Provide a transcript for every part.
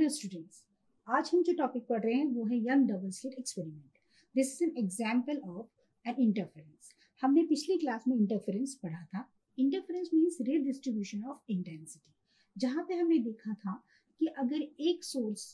Hello students आज हम जो टॉपिक पढ़ रहे हैं, वो है Young double slit experiment this is an example of an interference हमने पिछली क्लास में इंटरफेरेंस पढ़ा था. Interference means redistribution of intensity जहाँ पे हमने देखा था कि अगर एक सोर्स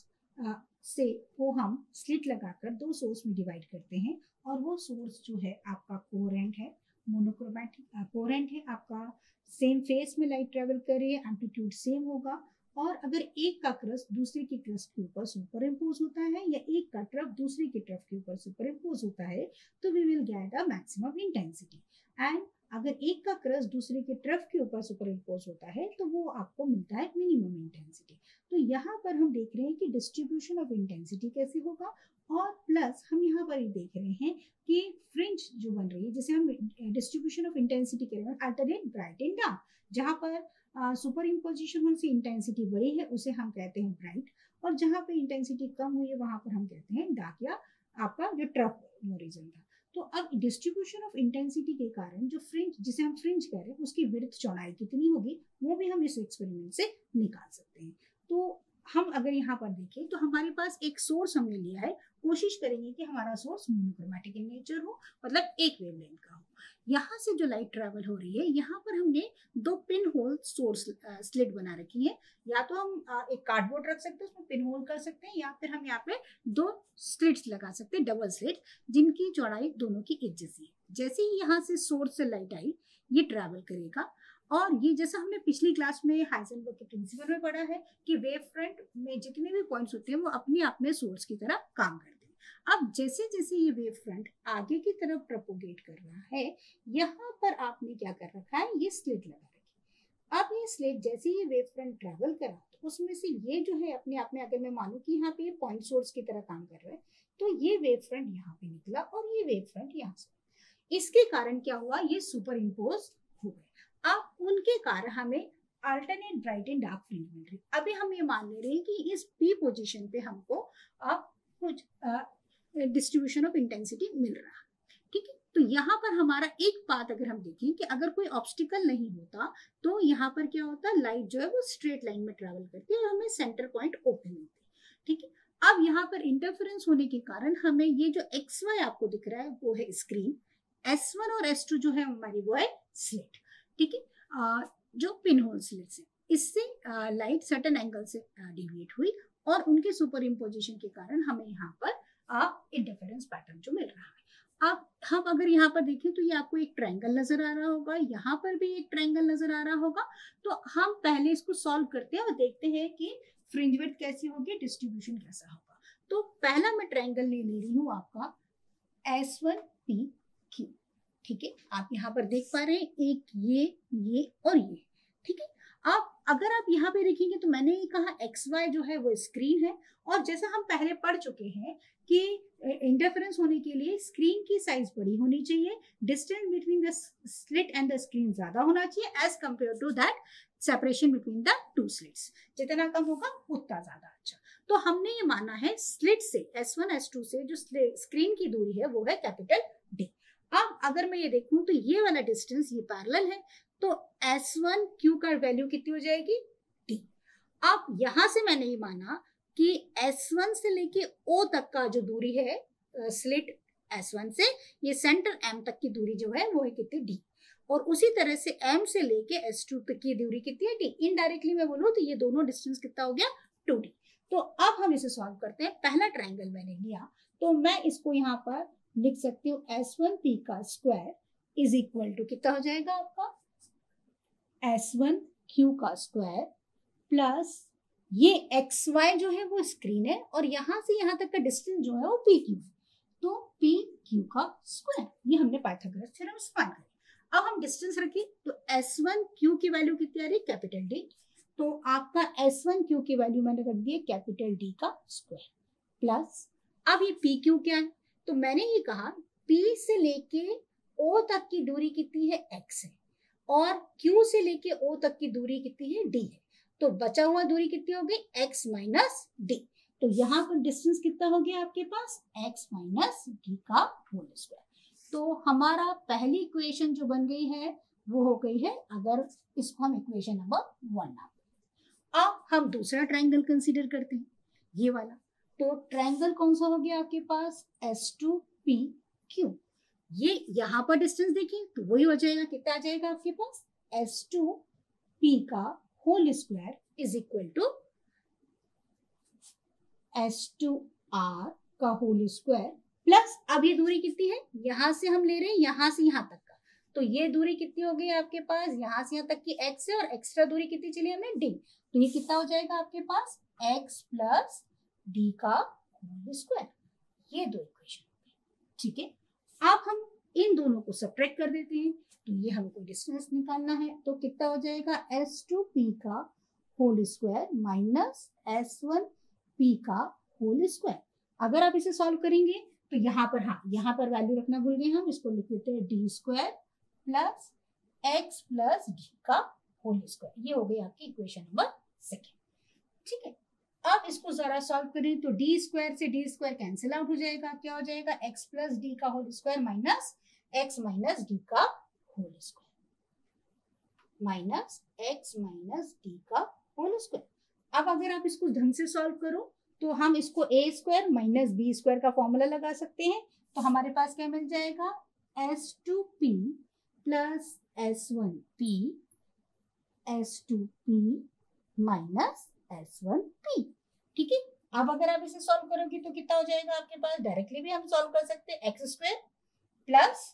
से को हम स्लिट लगाकर दो सोर्स में डिवाइड करते हैं, और वो सोर्स जो है आपका कोरेंट है मोनोक्रोमैटिक कोरेंट है, आपका सेम फेस में लाइट ट्रेवल कर रही है एम्पलीट्यूड सेम होगा और अगर एक का क्रस्ट दूसरे की क्रस्ट के ऊपर सुपर इम्पोज होता है या एक का ट्रफ दूसरे की ट्रफ के ऊपर सुपर इम्पोज होता है तो we will get a maximum intensity and अगर एक का क्रस्ट दूसरे के ट्रफ के ऊपर सुपर इम्पोज होता है तो वो आपको मिलता है मिनिमम इंटेंसिटी तो यहाँ पर हम देख रहे हैं कि डिस्ट्रीब्यूशन ऑफ़ इंटेंसिटी कैसे होगा और प्लस हम यहाँ पर ये देख रहे हैं कि फ्रिंज जो बन रही है, जिसे हम डिस्ट्रीब्यूशन ऑफ़ इंटेंसिटी कह रहे हैं अल्टरनेट ब्राइट एंड डार्क जहाँ पर सुपर इम्पोजिशन होने से इंटेंसिटी बड़ी है, उसे हम कहते हैं ब्राइट और जहाँ पे इंटेंसिटी कम हुई है, वहाँ पर हम कहते हैं डार्क या आपका जो ट्रफ रीजन था. तो अब डिस्ट्रीब्यूशन ऑफ़ इंटेंसिटी के कारण जो फ्रिंज जिसे हम फ्रिंज कह रहे हैं, उसकी वृद्ध चौड़ाई कितनी होगी, वो भी हम इस एक्सपेरिमेंट से निकाल सकते हैं. तो हम अगर यहाँ पर देखें तो हमारे पास एक सोर्स हमने लिया है। कोशिश करेंगे कि हमारा सोर्स मोनोक्रोमेटिक इन नेचर हो मतलब एक वेवलेंथ का हो। यहाँ से जो लाइट ट्रेवल हो रही है यहाँ पर हमने दो पिन होल सोर्स स्लिट बना रखी है। या तो हम आ, एक कार्डबोर्ड रख सकते हैं उसमें पिन होल कर सकते हैं या फिर हम यहाँ पे दो स्लिट्स लगा सकते हैं डबल स्लिट जिनकी चौड़ाई दोनों की एक जैसी है। जैसे ही यहाँ से सोर्स से लाइट आई ये ट्रेवल करेगा। और ये जैसा हमने पिछली क्लास में हाइजेनबर्ग के प्रिंसिपल में पढ़ा है कि वेव फ्रंट में जितने भी पॉइंट्स होते हैं, वो अपने आप में सोर्स की तरह काम करते हैं। अब जैसे जैसे ये वेव फ्रंट आगे की तरफ़ प्रपोगेट कर रहा है, यहाँ पर आपने क्या कर रखा है? ये स्लिट लगा रखी अब ये स्लिट जैसे ये वेव फ्रंट ट्रेवल करा तो उसमें से ये जो है, अपने आप में अगर मैं मानू कि यहाँ पे पॉइंट सोर्स की तरह काम कर रहा है तो ये वेव फ्रंट यहाँ पे निकला और ये वेव फ्रंट यहाँ से। इसके कारण क्या हुआ? ये सुपर इम्पोज उनके कारण हमें alternate bright and dark fringe मिल रही। अभी हम ये मान ले रहे हैं कि इस पी पोजीशन पे हमको अब कुछ डिस्ट्रीब्यूशन ऑफ़ इंटेंसिटी मिल रहा। है ठीक है? तो यहाँ पर हमारा एक बात अगर हम देखें कि अगर कोई ऑब्स्टिकल नहीं होता तो यहाँ पर क्या होता? लाइट जो है वो स्ट्रेट लाइन में ट्रेवल करती है और हमें सेंटर पॉइंट ओपन मिलती है। ठीक है? अब यहाँ पर इंटरफेरेंस होने के कारण हमें ये जो एक्स वाई आपको दिख रहा है, वो है स्क्रीन एस वन और एस टू जो है हमारी वो है स्लिट ठीक है? जो पिन होल स्लिट्स है इससे लाइट सर्टन एंगल से डिविएट हुई और उनके सुपर इम्पोजिशन के कारण हमें यहाँ पर इंटरफेरेंस पैटर्न जो मिल रहा है। अब हम अगर यहाँ पर देखें तो ये आपको एक ट्रायंगल नज़र आ रहा होगा, यहाँ पर भी एक ट्रायंगल नज़र आ रहा होगा। तो हम पहले इसको सॉल्व करते हैं और देखते हैं कि फ्रिंज विड्थ कैसी होगी डिस्ट्रीब्यूशन कैसा होगा। तो पहला मैं ट्रायंगल ले ले रही हूँ आपका एस वन पी क्यू ठीक है? आप यहाँ पर देख पा रहे हैं, एक ये ये और ये, ठीक है? आप, अगर आप यहाँ पे देखेंगे तो मैंने ये कहा एक्स वाई जो है वो स्क्रीन है और जैसा हम पहले पढ़ चुके हैं कि इंटरफेरेंस होने के लिए स्क्रीन की साइज़ बड़ी होनी चाहिए distance between the slit and the screen ज़्यादा होना चाहिए as compare to that separation between the two slits जितना कम होगा उतना ज़्यादा अच्छा। तो हमने ये माना है स्लिट से एस वन एस टू से जो स्क्रीन की दूरी है वो है कैपिटल डी अब अगर मैं ये देखूँ तो ये वाला डिस्टेंस ये पैरेलल है तो एस वन क्यू का वैल्यू कितनी हो जाएगी? टी अब यहाँ से मैंने ये माना कि एस वन से लेके ओ तक का जो दूरी है स्लिट एस वन से, ये सेंटर एम तक की दूरी जो है, वो है कितनी? डी और उसी तरह से एम से लेके एस टू तक की दूरी कितनी है? डी इनडायरेक्टली मैं बोलूँ तो ये दोनों डिस्टेंस कितना हो गया? टू डी तो अब हम इसे सॉल्व करते हैं। पहला ट्राइंगल मैंने लिया तो मैं इसको यहाँ पर लिख सकती हूँ एस वन पी का स्क्वायर इज़ इक्वल टू कितना हो जाएगा आपका? एस वन क्यू का स्क्वायर प्लस ये एक्स वाई जो है वो स्क्रीन है और यहाँ से यहाँ तक का डिस्टेंस जो है वो पी क्यू तो पी क्यू का स्क्वायर ये हमने पाइथागोरस थ्योरम इस्तेमाल करी। अब हम डिस्टेंस रखें तो एस वन क्यू की वैल्यू कितनी आ रही है? कैपिटल डी तो आपका एस वन क्यू की वैल्यू मैंने रख दी है कैपिटल डी का स्क्वायर प्लस अब ये पी क्यू क्या है? तो मैंने ये कहा, P से लेके O तक की दूरी कितनी है? X है। और Q से लेके O तक की दूरी कितनी है? D है। तो बचा हुआ दूरी कितनी हो गई x माइनस डी तो यहाँ पर डिस्टेंस कितना हो गया आपके पास? X माइनस डी का होल स्क्वायर तो हमारा पहली इक्वेशन जो बन गई है, वो हो गई है, अगर इसको हम इक्वेशन नंबर वन ना अब हम दूसरा ट्राइंगल कंसीडर करते हैं। ये वाला। तो ट्रायंगल कौन सा हो गया आपके पास? एस टू पी क्यू ये यहाँ पर डिस्टेंस देखिए तो वही हो जाएगा, कितना आ जाएगा आपके पास? एस टू पी का whole square is equal to S two R का होल स्क्वायर प्लस अब ये दूरी कितनी है? यहाँ से हम ले रहे हैं, यहाँ से यहाँ तक का। तो ये दूरी कितनी हो गई आपके पास? यहाँ से यहाँ तक की एक्स है और एक्स्ट्रा दूरी कितनी चली हमें डी तो ये कितना हो जाएगा आपके पास? एक्स प्लस डी का होल स्क्वायर ये दो इक्वेशन ठीक है? अब हम इन दोनों को सब्ट्रैक्ट कर देते हैं। तो ये हमको डिस्टेंस निकालना है। तो कितना हो जाएगा? एस टू पी का whole square minus S one P का होल स्क्वायर अगर आप इसे सॉल्व करेंगे तो यहाँ पर हाँ यहाँ पर वैल्यू रखना भूल गए हम। इसको लिख देते हैं D square plus X plus D का होल स्क्वायर ये हो गई आपकी इक्वेशन नंबर सेकेंड ठीक है? अब इसको जरा सॉल्व करें तो डी स्क्वायर से डी स्क्वायर कैंसिल आउट हो जाएगा। क्या हो जाएगा? एक्स प्लस डी का whole square minus X minus D का whole square minus X minus D का होल स्क्वायर अब अगर आप इसको ढंग से सॉल्व करो तो हम इसको A square minus B square का फॉर्मूला लगा सकते हैं। तो हमारे पास क्या मिल जाएगा? S two P plus S one P S two P minus S one P ठीक है? अब अगर आप इसे सॉल्व करोगे तो कितना हो जाएगा आपके पास? डायरेक्टली भी हम सॉल्व कर सकते हैं। X square plus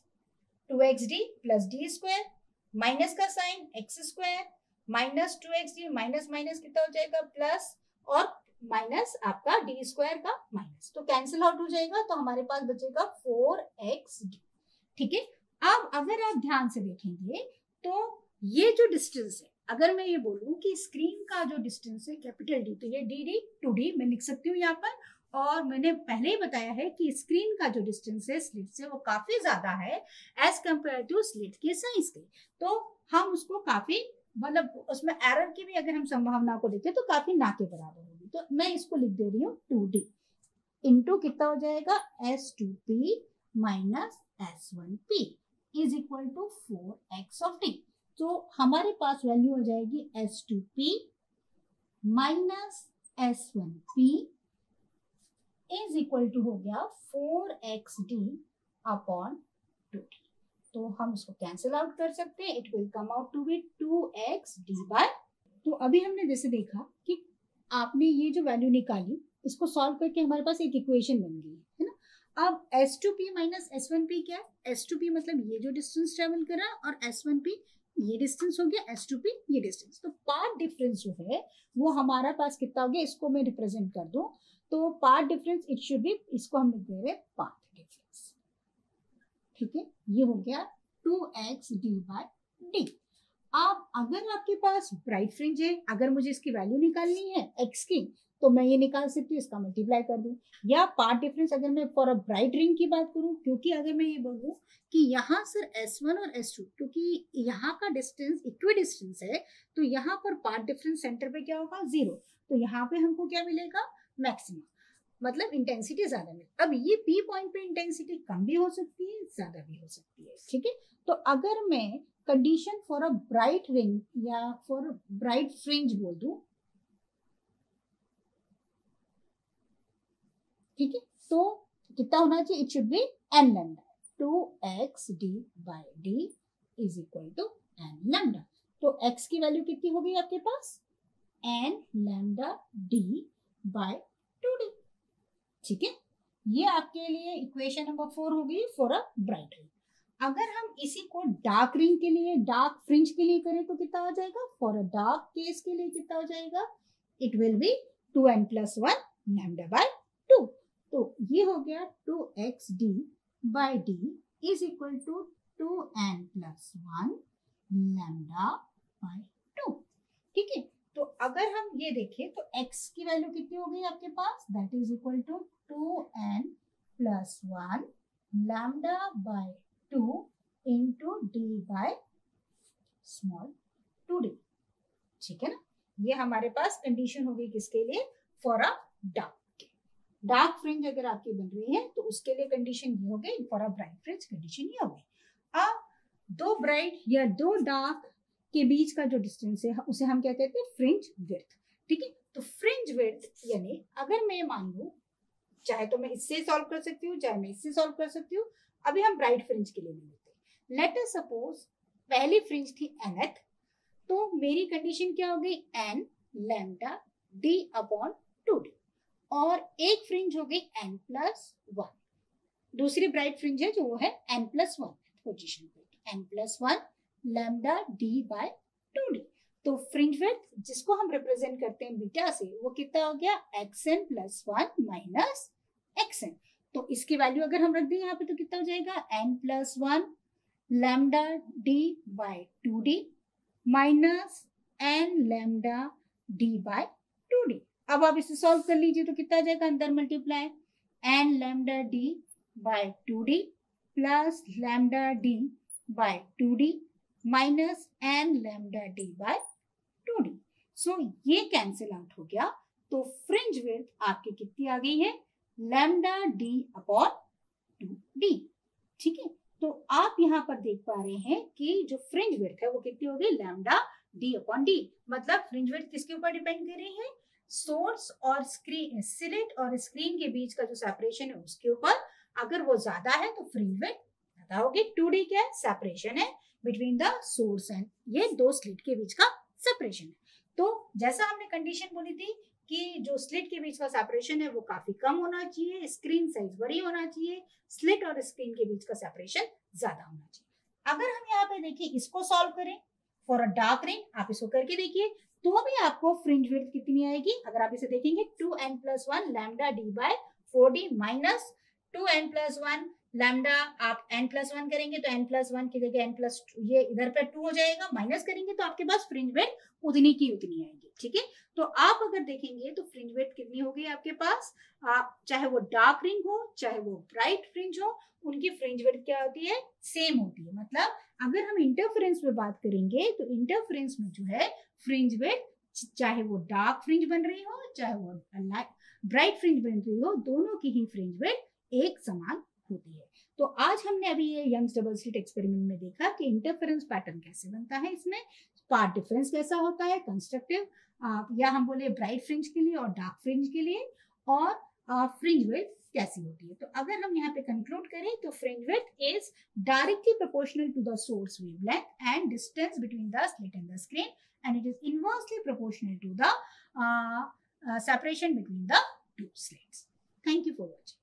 two X D plus D square minus का sign X square minus two X D minus minus कितना हो जाएगा? प्लस और माइनस आपका डी स्क्वायर का माइनस तो कैंसिल आउट हो जाएगा तो हमारे पास बचेगा फोर एक्स डी ठीक है? अब अगर आप ध्यान से देखेंगे तो ये जो डिस्टेंस है अगर मैं ये बोलूँ कि स्क्रीन का जो डिस्टेंस है कैपिटल डी तो ये डी डी टू डी मैं लिख सकती हूँ यहाँ पर। और मैंने पहले ही बताया है कि स्क्रीन का जो डिस्टेंस है स्लिट से वो काफ़ी ज़्यादा है एज कंपेयर टू स्लिट के साइज़ के। तो हम उसको काफ़ी मतलब उसमें एरर की भी अगर हम संभावना को देखें तो काफ़ी ना के बराबर होगी। तो मैं इसको लिख दे रही हूँ टू डी इंटू कितना हो जाएगा? S two P minus S one P is equal to four x of d तो हमारे पास वैल्यू हो जाएगी S two P minus S one P is equal to हो गया four x d upon two d तो हम उसको कैंसिल आउट कर सकते हैं। It will come out to be two x d by तो अभी हमने जैसे देखा कि आपने ये जो वैल्यू निकाली, इसको सॉल्व करके हमारे पास एक इक्वेशन बन गई, है ना? अब S two P minus S one P क्या है? एस टू पी मतलब ये जो डिस्टेंस ट्रेवल करा और एस वन पी ये डिस्टेंस हो गया एस टू पी ये डिस्टेंस तो पार्ट डिफरेंस जो है, वो हमारा पास कितना हो गया, इसको मैं रिप्रेजेंट कर दूँ. तो path difference it should be इसको हम लिख दे रहे पार्ट डिफरेंस ठीक है? ये हो गया two x d by d अब अगर आपके पास ब्राइट फ्रिंज है, अगर मुझे इसकी वैल्यू निकालनी है एक्स की तो मैं ये निकाल सकती हूँ, इसका मल्टीप्लाई कर दूँ। या पार्ट डिफरेंस अगर मैं फॉर अ ब्राइट रिंग की बात करूँ, क्योंकि अगर मैं ये बोलूँ कि यहाँ सर S1 और S2 क्योंकि यहाँ का डिस्टेंस इक्वी डिस्टेंस है तो यहाँ पर पार्ट डिफरेंस सेंटर पे क्या होगा? ज़ीरो तो यहाँ पे हमको क्या मिलेगा? मैक्सिमम मतलब इंटेंसिटी ज़्यादा मिले। अब ये पी पॉइंट पे इंटेंसिटी कम भी हो सकती है, ज़्यादा भी हो सकती है, ठीक है? तो अगर मैं condition for a bright ring या फॉर ब्राइट फ्रिंज बोल दू ठीक है? तो कितना होना चाहिए? It should be n lambda two x d by d is equal to n lambda तो एक्स की वैल्यू कितनी हो गई आपके पास? N lambda d by two d ठीक है? ये आपके लिए इक्वेशन नंबर फोर हो गई फॉर अ ब्राइट रिंग अगर हम इसी को डार्क रिंग के लिए डार्क फ्रिंज के लिए करें तो कितना हो जाएगा? फॉर अ डार्क केस के लिए कितना हो जाएगा? It will be two n plus one lambda by तो ये हो गया two x d by d is equal to two n plus one lambda by two. ठीक है? तो अगर हम ये देखें तो x की वैल्यू कितनी हो गई आपके पास? That is equal to two n plus one lambda by two into d by small two d ठीक है ना? ये हमारे पास कंडीशन हो गई किसके लिए? For a dark dark fringe अगर आपकी बन रही है तो उसके लिए कंडीशन ये हो गई for a bright fringe condition ये हो गई। अब दो ब्राइट या दो डार्क के बीच का जो डिस्टेंस है, उसे हम क्या कहते हैं? फ्रिंज विड्थ ठीक है? तो फ्रिंज विड्थ यानी अगर मैं मान लू, चाहे तो मैं इससे सॉल्व कर सकती हूँ, चाहे मैं इससे सॉल्व कर सकती हूँ, अभी हम ब्राइट फ्रिंज के लिए लेते हैं। लेट अस सपोज़ पहली फ्रिंज थी एनथ तो मेरी कंडीशन क्या हो गई? N lambda d upon two d और एक फ्रिंज हो गई एन प्लस वन दूसरी ब्राइट फ्रिंज है जो वो है एन प्लस वन पोजिशन पे. N plus one lambda d by two d तो फ्रिंज विड्थ जिसको हम रिप्रेजेंट करते हैं बीटा से, वो कितना हो गया? X n plus one minus x n तो इसकी वैल्यू अगर हम रख दें यहाँ पे तो कितना हो जाएगा? N plus one lambda d by two d minus n lambda d by two d अब आप इसे सॉल्व कर लीजिए तो कितना जाएगा? अंदर multiply n lambda d by two d plus lambda d by two d minus n lambda d by two d so ये कैंसिल आउट हो गया। तो फ्रिंज विड्थ आपकी कितनी आ गई है? Lambda d upon two d ठीक है? तो आप यहाँ पर देख पा रहे हैं कि जो फ्रिंज विड्थ है वो कितनी हो गई? लैम्डा डी अपॉन डी मतलब फ्रिंज विड्थ किसके ऊपर डिपेंड कर रही है? सोर्स और स्क्रीन, सिलेट और स्क्रीन के बीच का जो सेपरेशन है, उसके ऊपर अगर वो ज़्यादा है तो फ्रिंज विड्थ ज़्यादा होगी। टू डी क्या है? सेपरेशन है बिटवीन द सोर्स एंड ये दो स्लिट के बीच का सेपरेशन है। तो जैसा हमने कंडीशन बोली थी कि जो स्लिट के बीच का सेपरेशन है, वो काफ़ी कम होना चाहिए स्क्रीन साइज़ बड़ी होना चाहिए स्लिट और स्क्रीन के बीच का सेपरेशन ज़्यादा होना चाहिए। अगर हम यहाँ पे देखिए, इसको सॉल्व करें फॉर अ डार्क रिंग आप इसको करके देखिए तो भी आपको फ्रिंज विड्थ कितनी आएगी? अगर आप इसे देखेंगे two n plus one lambda d by four d minus two n plus one lambda आप एन प्लस वन करेंगे तो एन प्लस वन की जगह एन प्लस ये इधर पर टू हो जाएगा माइनस करेंगे तो आपके पास फ्रिंज विड्थ उतनी की उतनी आएगी। ठीक है? तो आप अगर देखेंगे तो फ्रिंज वेट कितनी हो गई आपके पास? आप चाहे वो डार्क रिंग हो, चाहे वो ब्राइट फ्रिंज हो, उनकी फ्रिंज वेट क्या होती है? सेम होती है। मतलब अगर हम इंटरफ्रेंस में बात करेंगे तो इंटरफ्रेंस में जो है फ्रिंज वेट चाहे वो डार्क फ्रिंज बन रही हो, चाहे वो ब्राइट फ्रिंज बन रही हो, दोनों की ही फ्रिंज वेट एक समान होती है। तो आज हमने अभी ये यंग्स डबल स्लिट एक्सपेरिमेंट में देखा कि इंटरफेरेंस पैटर्न कैसे बनता है इसमें पार्ट डिफरेंस कैसा होता है कंस्ट्रक्टिव या हम बोले ब्राइट फ्रिंज के लिए और डार्क फ्रिंज के लिए और फ्रिंज विथ कैसी होती है तो अगर हम यहाँ पे कंक्लूड करें तो fringe width is directly proportional to the source wavelength and distance between the slit and the screen and it is inversely proportional to uh, separation between the two slits. Thank you for watching.